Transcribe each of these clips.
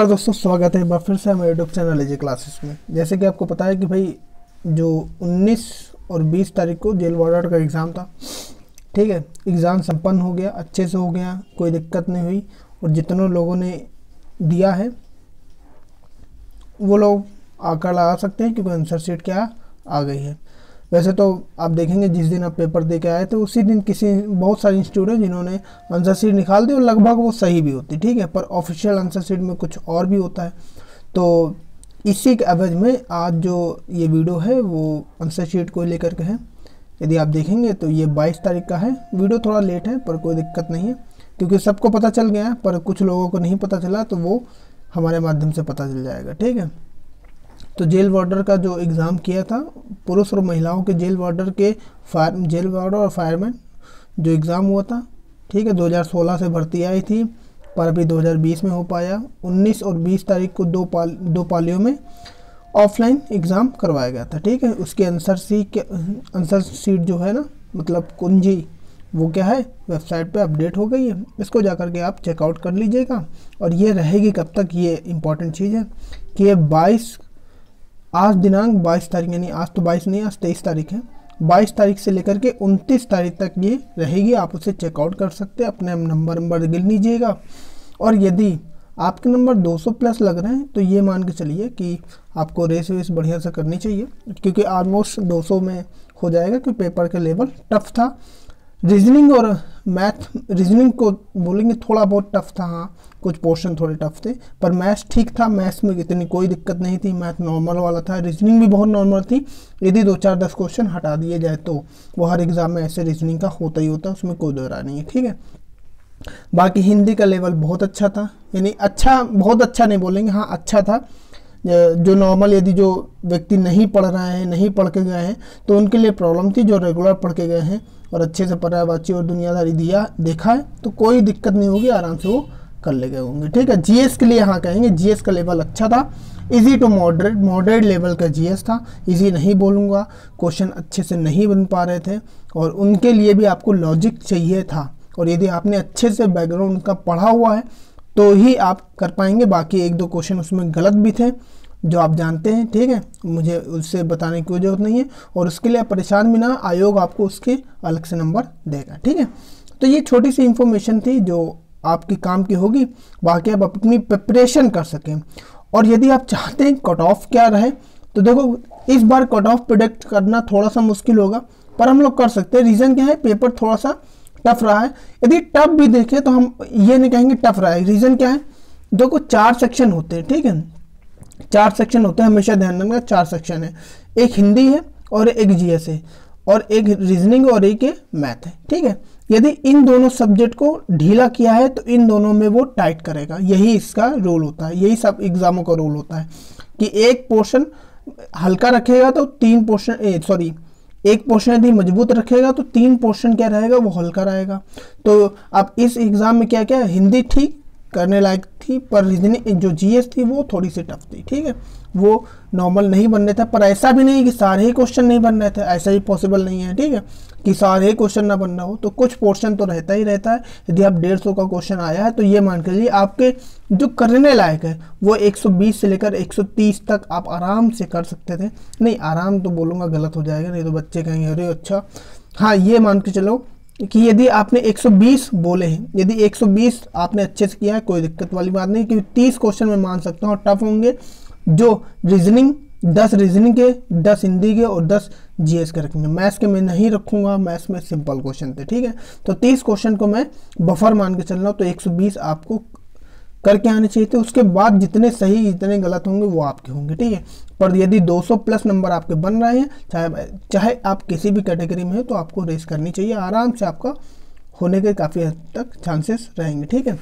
नमस्कार दोस्तों, स्वागत है एक बार फिर से हमारे यूट्यूब चैनल एजे क्लासेस में। जैसे कि आपको पता है कि भाई, जो 19 और 20 तारीख को जेल वार्डर का एग्ज़ाम था, ठीक है एग्ज़ाम संपन्न हो गया, अच्छे से हो गया, कोई दिक्कत नहीं हुई, और जितने लोगों ने दिया है, वो लोग आकर लगा सकते हैं क्योंकि आंसर सीट क्या आ गई है। वैसे तो आप देखेंगे जिस दिन आप पेपर दे के आए थे, उसी दिन किसी, बहुत सारे इंस्टीट्यूट हैं जिन्होंने आंसर शीट निकाल दी और लगभग वो सही भी होती, ठीक है? पर ऑफिशियल आंसर शीट में कुछ और भी होता है। तो इसी के अवज में आज जो ये वीडियो है, वो आंसर शीट को लेकर के है। यदि आप देखेंगे तो ये 22 तारीख का है। वीडियो थोड़ा लेट है, पर कोई दिक्कत नहीं है, क्योंकि सबको पता चल गया है, पर कुछ लोगों को नहीं पता चला तो वो हमारे माध्यम से पता चल जाएगा, ठीक है? तो जेल वार्डर का जो एग्ज़ाम किया था, पुरुष और महिलाओं के जेल वार्डर के फायर, जेल वार्डर और फायरमैन, जो एग्ज़ाम हुआ था, ठीक है 2016 से भर्ती आई थी, पर अभी 2020 में हो पाया। 19 और 20 तारीख को दो पाल, दो पालियों में ऑफलाइन एग्ज़ाम करवाया गया था, ठीक है। उसके आंसर सी के, आंसर सीट जो है ना मतलब कुंजी, वो क्या है, वेबसाइट पे अपडेट हो गई है। इसको जा कर के आप चेकआउट कर लीजिएगा, और ये रहेगी कब तक, ये इंपॉर्टेंट चीज़ है, कि ये 22 आज दिनांक 22 तारीख, यानी आज तो 22 नहीं, आज 23 तारीख है। 22 तारीख से लेकर के 29 तारीख तक ये रहेगी। आप उसे चेकआउट कर सकते हैं। अपने नंबर नंबर गिन लीजिएगा। और यदि आपके नंबर 200 प्लस लग रहे हैं तो ये मान के चलिए कि आपको रेस वेस बढ़िया से करनी चाहिए। क्योंकि ऑलमोस्ट 200 में हो जाएगा, क्योंकि पेपर का लेवल टफ था। रीजनिंग और मैथ रीजनिंग को बोलेंगे थोड़ा बहुत टफ था हाँ कुछ पोर्शन थोड़े टफ थे, पर मैथ्स ठीक था मैथ्स में इतनी कोई दिक्कत नहीं थी मैथ नॉर्मल वाला था रीजनिंग भी बहुत नॉर्मल थी, यदि दो चार दस क्वेश्चन हटा दिए जाए तो वो हर एग्ज़ाम में ऐसे रीजनिंग का होता ही होता है उसमें कोई दोहरा नहीं है, ठीक है? बाकी हिंदी का लेवल बहुत अच्छा था, यानी अच्छा बहुत अच्छा नहीं बोलेंगे हाँ अच्छा था जो नॉर्मल यदि जो व्यक्ति नहीं पढ़ रहे हैं, नहीं पढ़ के गए हैं तो उनके लिए प्रॉब्लम थी जो रेगुलर पढ़ के गए हैं और अच्छे से पर्यावाची और दुनियादारी दिया, देखा है तो कोई दिक्कत नहीं होगी, आराम से वो कर ले गए होंगे, ठीक है? जीएस के लिए यहाँ कहेंगे जीएस का लेवल अच्छा था easy to moderate moderate level का जीएस था इजी नहीं बोलूँगा क्वेश्चन अच्छे से नहीं बन पा रहे थे और उनके लिए भी आपको लॉजिक चाहिए था और यदि आपने अच्छे से बैकग्राउंड उनका पढ़ा हुआ है तो ही आप कर पाएँगे, बाकी एक दो क्वेश्चन उसमें गलत भी थे जो आप जानते हैं, ठीक है? मुझे उससे बताने की कोई ज़रूरत नहीं है और उसके लिए परेशान भी ना, आयोग आपको उसके अलग से नंबर देगा, ठीक है? तो ये छोटी सी इंफॉर्मेशन थी जो आपकी काम की होगी। बाकी आप अपनी प्रिपरेशन कर सकें। और यदि आप चाहते हैं कट ऑफ़ क्या रहे तो देखो, इस बार कट ऑफ़ प्रोडक्ट करना थोड़ा सा मुश्किल होगा, पर हम लोग कर सकते हैं। रीज़न क्या है? पेपर थोड़ा सा टफ रहा है। यदि टफ भी देखें तो हम ये नहीं कहेंगे टफ रहा है। रीज़न क्या है? देखो, चार सेक्शन होते हैं, ठीक है? चार सेक्शन होते हैं, हमेशा ध्यान रखना, चार सेक्शन है। एक हिंदी है और एक जीएस है और एक रीजनिंग और एक मैथ है, ठीक है? यदि इन दोनों सब्जेक्ट को ढीला किया है तो इन दोनों में वो टाइट करेगा। यही इसका रोल होता है, यही सब एग्जामों का रोल होता है कि एक पोर्शन हल्का रखेगा तो तीन पोर्शन सॉरी एक पोर्शन यदि मज़बूत रखेगा तो तीन पोर्शन क्या रहेगा? वो हल्का रहेगा। तो अब इस एग्ज़ाम में क्या क्या हिंदी ठीक करने लायक थी, पर रीजनिंग जो जीएस थी, वो थोड़ी सी टफ थी, ठीक है? वो नॉर्मल नहीं बन रहे थे, पर ऐसा भी नहीं कि सारे ही क्वेश्चन नहीं बन रहे थे, ऐसा ही पॉसिबल नहीं है, ठीक है? कि सारे ही क्वेश्चन ना बनना हो तो कुछ पोर्शन तो रहता ही रहता है। यदि आप डेढ़ सौ का क्वेश्चन आया है तो ये मान के लिए आपके जो करने लायक है, वो 120 से लेकर 130 तक आप आराम से कर सकते थे। नहीं, आराम तो बोलूँगा गलत हो जाएगा, नहीं तो बच्चे कहेंगे, अरे अच्छा। हाँ ये मान के चलो कि यदि आपने 120 बोले हैं, यदि 120 आपने अच्छे से किया है, कोई दिक्कत वाली बात नहीं, क्योंकि 30 क्वेश्चन में मान सकता हूँ, टफ होंगे, जो रीजनिंग 10 रीजनिंग के 10 हिंदी के और 10 जीएस के रखेंगे। मैथ्स के मैं नहीं रखूँगा मैथ्स में सिंपल क्वेश्चन थे, ठीक है? तो 30 क्वेश्चन को मैं बफर मान के चल रहा हूँ तो 120 आपको करके आने चाहिए थे, उसके बाद जितने सही, जितने गलत होंगे वो आपके होंगे, ठीक है? पर यदि 200 प्लस नंबर आपके बन रहे हैं, चाहे चाहे आप किसी भी कैटेगरी में हो तो आपको रेस करनी चाहिए, आराम से आपका होने के काफ़ी हद तक चांसेस रहेंगे, ठीक है?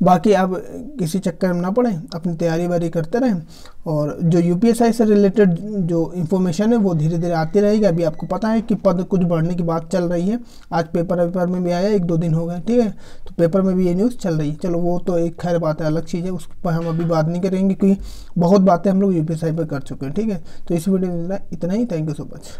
बाकी आप किसी चक्कर में ना पड़े, अपनी तैयारी वारी करते रहें और जो यूपीएसआई से रिलेटेड जो इन्फॉर्मेशन है, वो धीरे धीरे आती रहेगी। अभी आपको पता है कि पद कुछ बढ़ने की बात चल रही है। आज पेपर वेपर में भी आया, एक दो दिन हो गए, ठीक है? तो पेपर में भी ये न्यूज़ चल रही है। चलो, वो तो एक खैर बात है, अलग चीज़ है, उस पर हम अभी बात नहीं करेंगे, क्योंकि बहुत बातें हम लोग यू पर कर चुके हैं, ठीक है? तो इस वीडियो में इतना ही। Thank you so much